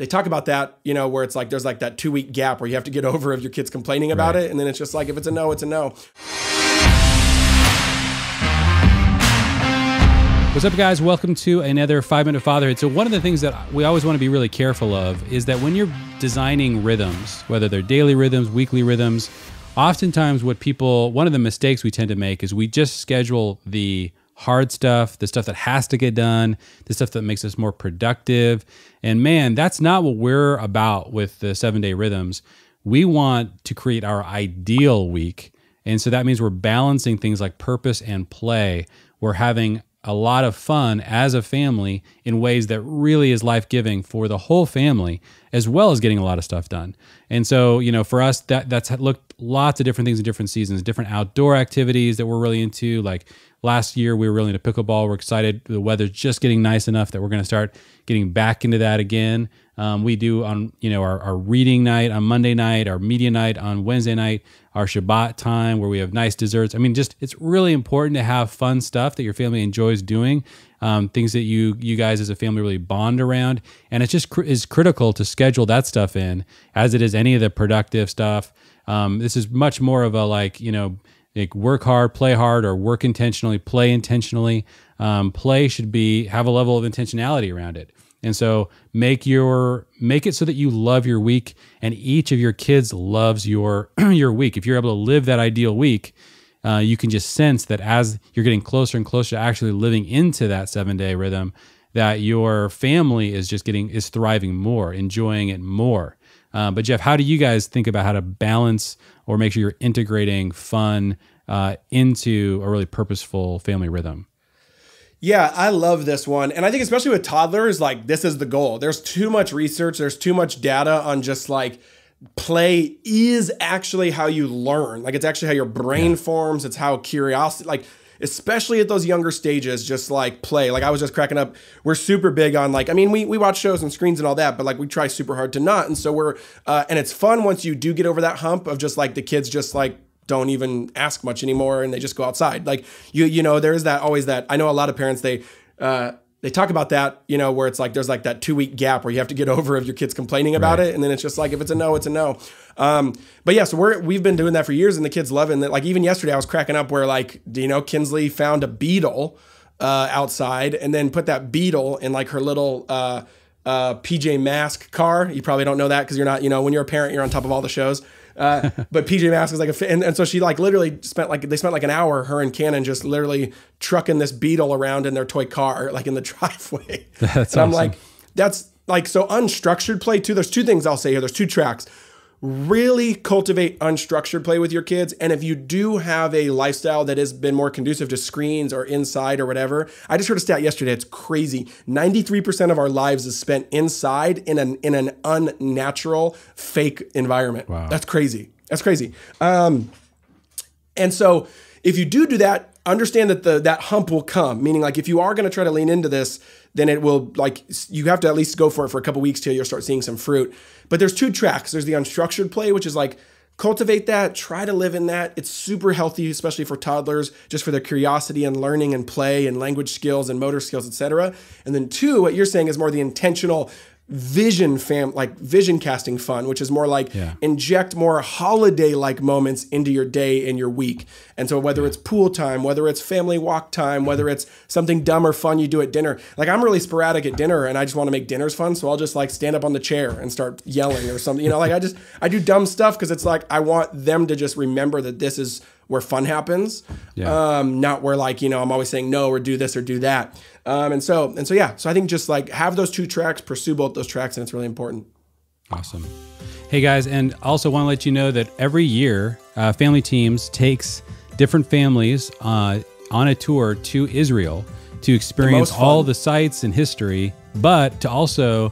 they talk about that, you know, where it's like there's like that two week gap where you have to get over if your kid's complaining about Right. it. And then it's just like, if it's a no, it's a no. What's up, guys? Welcome to another Five Minute Fatherhood. So, one of the things that we always want to be really careful of is that when you're designing rhythms, whether they're daily rhythms, weekly rhythms, oftentimes what people, one of the mistakes we tend to make is we just schedule the hard stuff, the stuff that has to get done, the stuff that makes us more productive. And man, that's not what we're about with the seven day rhythms. We want to create our ideal week. And so that means we're balancing things like purpose and play. We're having a lot of fun as a family in ways that really is life giving for the whole family, as well as getting a lot of stuff done. And so, you know, for us, that that's looked lots of different things in different seasons, different outdoor activities that we're really into. Like last year, we were really into pickleball. We're excited. The weather's just getting nice enough that we're going to start getting back into that again. Um, we do on you know our, our reading night on Monday night, our media night on Wednesday night, our Shabbat time where we have nice desserts. I mean, just it's really important to have fun stuff that your family enjoys doing, um, things that you you guys as a family really bond around, and it just cr- is critical to schedule that stuff in as it is any of the productive stuff. Um, this is much more of a like you know like work hard, play hard, or work intentionally, play intentionally. Um, play should be have a level of intentionality around it. And so make your make it so that you love your week and each of your kids loves your your week. If you're able to live that ideal week, uh, you can just sense that as you're getting closer and closer to actually living into that seven day rhythm, that your family is just getting is thriving more, enjoying it more. Uh, but Jeff, how do you guys think about how to balance or make sure you're integrating fun uh, into a really purposeful family rhythm? Yeah, I love this one. And I think especially with toddlers, like this is the goal. There's too much research, there's too much data on just like play is actually how you learn. Like it's actually how your brain forms, it's how curiosity like especially at those younger stages just like play. Like I was just cracking up. We're super big on like I mean we we watch shows and screens and all that, but like we try super hard to not. And so we're uh and it's fun once you do get over that hump of just like the kids just like don't even ask much anymore and they just go outside like you you know there's that always that i know a lot of parents they uh they talk about that you know where it's like there's like that two week gap where you have to get over if your kid's complaining about Right. it and then it's just like if it's a no it's a no um but yeah so we're we've been doing that for years and the kids loving it like even yesterday i was cracking up where like do you know kinsley found a beetle uh outside and then put that beetle in like her little uh uh, PJ Mask car. You probably don't know that because you're not, you know, when you're a parent, you're on top of all the shows. Uh, but PJ Mask is like a, and, and so she like literally spent like they spent like an hour, her and Kannon just literally trucking this beetle around in their toy car, like in the driveway. That's and I'm like, that's like so unstructured play too. There's two things I'll say here. There's two tracks. Really cultivate unstructured play with your kids. And if you do have a lifestyle that has been more conducive to screens or inside or whatever, I just heard a stat yesterday. It's crazy. 93% of our lives is spent inside in an in an unnatural, fake environment. Wow. That's crazy. That's crazy. Um, and so if you do do that, understand that the that hump will come. Meaning, like if you are going to try to lean into this, then it will like you have to at least go for it for a couple weeks till you'll start seeing some fruit. But there's two tracks. There's the unstructured play, which is like cultivate that, try to live in that. It's super healthy, especially for toddlers, just for their curiosity and learning and play and language skills and motor skills, etc. And then two, what you're saying is more the intentional vision fam like vision casting fun which is more like Yeah. inject more holiday like moments into your day and your week. And so whether it's pool time, whether it's family walk time, whether it's something dumb or fun you do at dinner. Like I'm really sporadic at dinner and I just want to make dinners fun, so I'll just like stand up on the chair and start yelling or something. You know, like I just I do dumb stuff cuz it's like I want them to just remember that this is where fun happens. Yeah. Um not where like, you know, I'm always saying no or do this or do that. Um and so and so yeah, so I think just like have those two tracks, pursue both those tracks and it's really important. Awesome. Hey guys, and also want to let you know that every year, uh, Family Teams takes different families uh, on a tour to Israel to experience fun. all the sites and history, but to also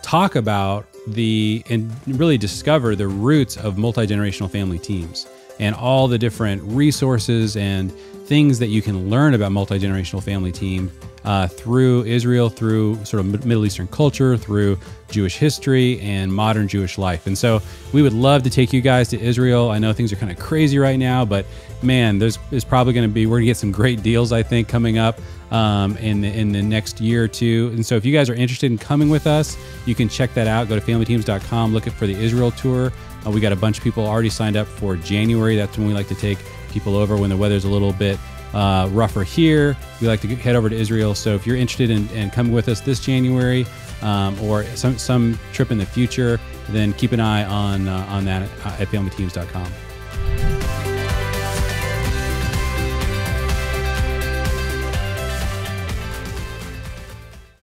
talk about the and really discover the roots of multi generational family teams and all the different resources and things that you can learn about multi generational family team uh, through Israel, through sort of Middle Eastern culture, through Jewish history and modern Jewish life. And so we would love to take you guys to Israel. I know things are kind of crazy right now, but man, there's, there's probably going to be, we're going to get some great deals, I think, coming up. um, in the in the next year or two. And so, if you guys are interested in coming with us, you can check that out. Go to familyteams.com, look for the Israel tour. Uh, we got a bunch of people already signed up for January. That's when we like to take people over when the weather's a little bit uh, rougher here. We like to head over to Israel. So if you're interested in, in coming with us this January um, or some some trip in the future, then keep an eye on uh, on that at familyteams.com.